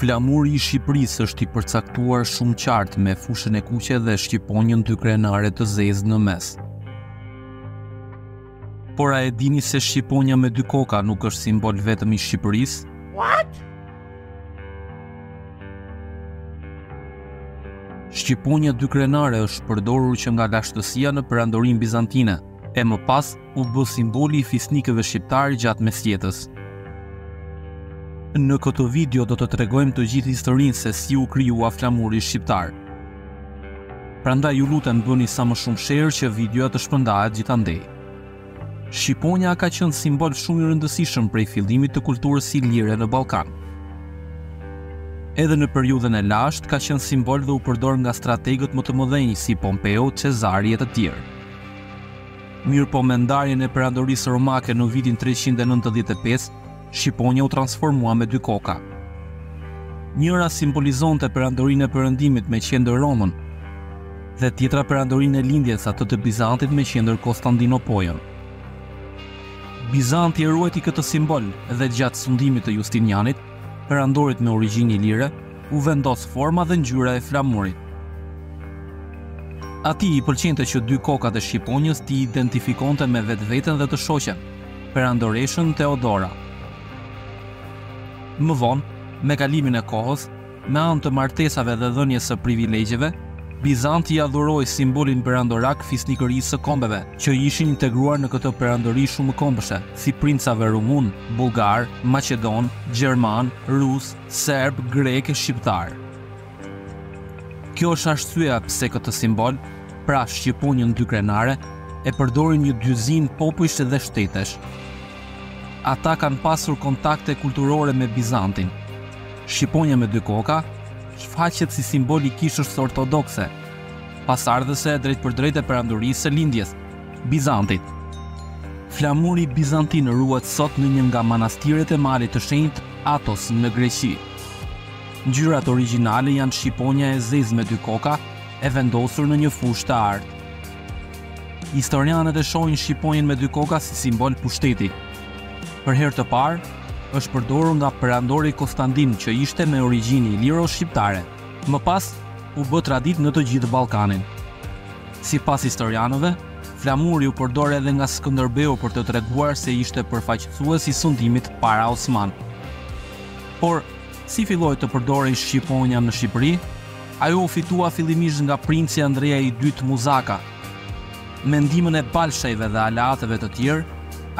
Flamuri i Shqipërisë është i përcaktuar shumë qartë me fushën e kuqe dhe shqiponjën dykrenare të zezë në mes. Por a e dini se shqiponja me dy koka nuk është simbol vetëm i Shqipërisë? What? Shqiponja dykrenare është përdorur që nga lashtësia në Perandorinë Bizantine. e më pas u bë simboli i fisnikëve shqiptarë gjatë mesjetës. Në këtë video do të tregojmë të gjithë historinë se si u krijua flamuri shqiptar. Prandaj ju lutem bëni sa më shumë share që videoja të shpërndahet gjithandej. Shqiponja ka qenë simbol shumë i rëndësishëm prej fillimit të kulturës ilire në Ballkan. Edhe në periudhën e lashtë ka qenë simbol dhe u përdor nga strategët më të mëdhenj si Pompeu, Cezari e të tjerë. Mirëpo me ndarjen e perandorisë romake në vitin treqind e nëntëdhjetë e pesë, shqiponja u transformua me dy koka. Njëra simbolizonte perandorinë e perëndimit me qendër Romën dhe tjetra perandorinë e lindjes atë të Bizantit me qendër Konstandinopojën. Bizanti e ruajti këtë simbol dhe gjatë sundimit të Justinianit, perandorit me origjinë ilire, u vendos forma dhe ngjyra e flamurit. Atij i pëlqente që dy kokat e shqiponjës t'i identifikonte me vetveten dhe të shoqen, perandoreshën Teodora. Më vonë, me kalimin e kohës, me anë të martesave dhe dhënies së privilegjeve, Bizanti ia dhuroi simbolin perandorak fisnikërisë së kombeve, që ishin integruar në këtë perandori shumëkombëshe, si princave rumunë, bullgarë, maqedonë, gjermanë, rusë, serbë, grekë e shqiptarë. Kjo është arsyeja pse këtë simbol, pra shqiponjën dykrenare, e përdorin një dyzinë popujsh dhe shtetesh. Ata kanë pasur kontakte kulturore me Bizantin. Shqiponja me dy koka shfaqet si simbol i Kishës Ortodokse, pasardhëse e drejtpërdrejtë e Perandorisë së Lindjes, Bizantit. Flamuri bizantin ruhet sot në një nga manastiret e Malit të Shenjtë Athos në Greqi. Ngjyrat origjinale janë shqiponja e zezë me dy koka, e vendosur në një fushë të artë. Historianët e shohin shqiponjën me dy koka si simbol pushteti. Për herë të parë, është përdorur nga perandori Kostandin që ishte me origjinë iliro-shqiptare. Më pas, u bë traditë në të gjithë Ballkanin. Sipas historianëve, Flamuri u përdor edhe nga Skënderbeu për të treguar se ishte përfaqësues i sundimit paraosman. Por, si filloi të përdorej shqiponja në Shqipëri? Ajo u fitua fillimisht nga Princi Andrea i Dytë Muzaka. Me ndihmën e Balshajve dhe aleatëve të tjerë,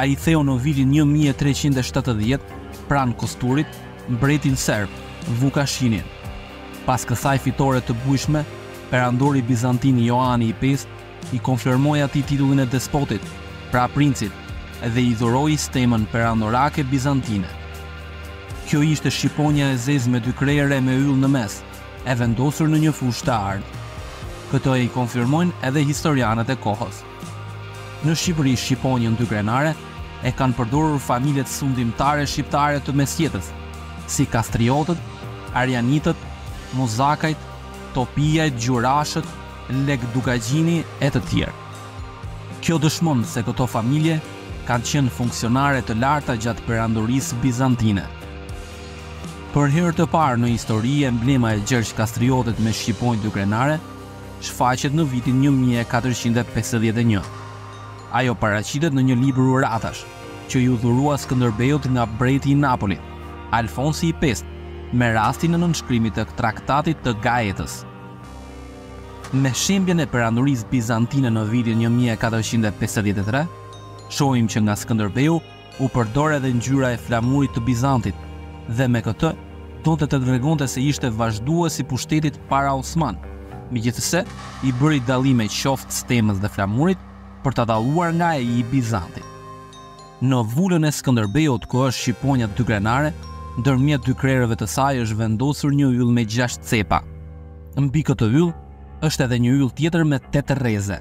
ai theu në vitin një mijë e treqind e shtatëdhjetë, pranë Kosturit, mbretin serb, Vukashinin. Pas kësaj fitore të bujshme, perandori bizantin Joani i Pestë i konfirmoi atij titullin e despotit, pra princit, dhe i dhuroi stemën perandorake bizantine. Kjo ishte shqiponja e zezë me dy krerë e me yll në mes, e vendosur në një fushë të artë. Këtë e konfirmojnë edhe historianët e kohës. Në Shqipëri shqiponjën dykrenare e kanë përdorur familjet sundimtare shqiptare të Mesjetës, si Kastriotët, Arianitët, Muzakajt, Topijajt, Gjurashët, Lekë Dukagjini e të tjerë. Kjo dëshmon se këto familje kanë qenë funksionare të larta gjatë Perandorisë Bizantine. Për herë të parë në histori emblema e Gjergj Kastriotit me shqiponjë dykrenare shfaqet në vitin një mijë e katërqind e pesëdhjetë e një. Ajo paraqitet në një libër uratash që iu dhurua Skënderbeut nga mbreti i Napolit, Alfonsi i Pestë, me rastin e nënshkrimit të Traktatit të Gaetës. Me shembjen e perandorisë bizantine në vitin një mijë e katërqind e pesëdhjetë e tre, shohim që nga Skënderbeu u përdor edhe ngjyra e flamurit të Bizantit dhe me këtë donte të tregonte se ishte vazhdues i pushtetit paraosman. Megjithëse, i bëri dallime qoftë stemës dhe flamurit për ta dalluar nga ai i Bizantit. Në vulën e Skënderbeut ku është shqiponja dykrenare, ndërmjet dy krerëve të saj është vendosur një yll me gjashtë cepa. Mbi këtë yll është edhe një yll tjetër me tetë rreze.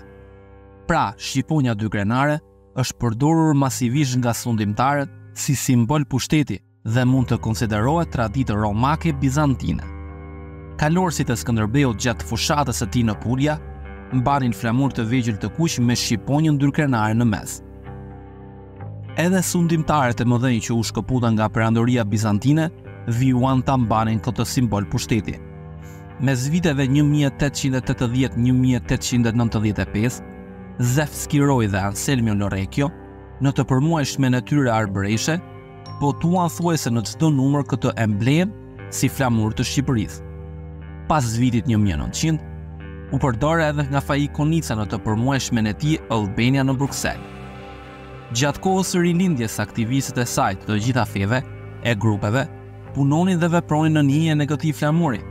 Pra, shqiponja dykrenare është përdorur masivisht nga sundimtarët si simbol pushteti. dhe mund të konsiderohet traditë romake bizantine. Kalorësit e Skënderbeut gjatë fushatës së tij në Pulja mbanin flamurë të vegjël të kuq me shqiponjën dykrenare në mes. Edhe sundimtarët e mëdhenj që u shkëputën nga perandoria bizantine vijuan ta mbanin këtë simbol pushteti. Mes viteve 1880-1895, Zef Skiroi dhe Anselmio Lorekio, në të përmuajshmen e tyre arbëreshe, botuan thuajse në çdo numër këtë emblemë si flamur të Shqipërisë. Pas vitit 1900, u përdor edhe nga Faik Konica në të përmuajshmen e tij Albania në Bruksel. Gjatë kohës së rilindjes aktivistët e sajtë të gjitha feve e grupeve punonin dhe vepronin nën hijen e këtij flamuri,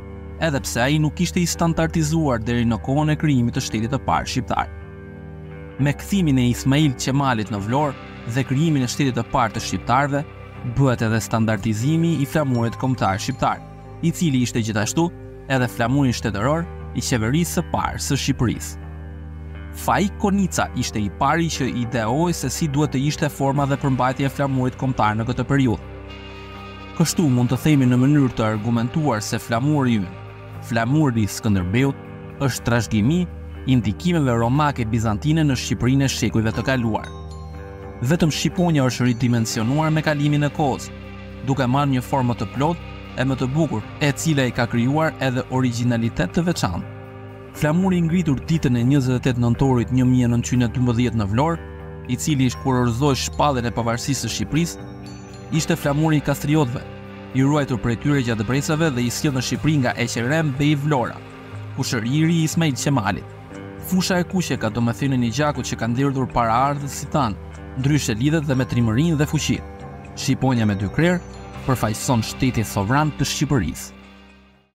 edhe pse ai nuk ishte i standardizuar deri në kohën e krijimit të shtetit të parë shqiptar. Me kthimin e Ismail Qemalit në Vlorë, dhe krijimin e shtetit të parë të shqiptarëve, bëhet edhe standardizimi i flamurit kombëtar shqiptar, i cili ishte gjithashtu edhe flamuri shtetëror i qeverisë së parë së Shqipërisë. Faik Konica ishte i pari që ideoi se si duhet të ishte forma dhe përmbajtja e flamurit kombëtar në këtë periudhë. Kështu mund të themi në mënyrë të argumentuar se flamuri ynë, Flamuri i Skënderbeut është trashëgimi i ndikimeve romake e bizantine në Shqipërinë e shekujve të kaluar. Vetëm Shqiponja është ridimensionuar me kalimin e kohës, duke marrë një formë më të plotë e më të bukur, e cila i ka krijuar edhe origjinalitet të veçantë. Flamuri i ngritur ditën e njëzet e tetë nëntorit një mijë e nëntëqind e dymbëdhjetë në Vlorë, i cili kurorëzoi shpalljen e pavarësisë së Shqipërisë, ishte flamuri i Kastriotëve, i ruajtur prej tyre gjatë brezave dhe i sjellë në Shqipëri nga Eqrem bej Vlora, kushëriri i Ismail Qemalit. Fusha e kuqe ka domethënien e gjakut që kanë derdhur paraardhësit tanë, ndryshe lidhet dhe me trimërinë dhe fuqinë. Shqiponja me dy krerë, përfaqëson shtetin sovran të Shqipërisë.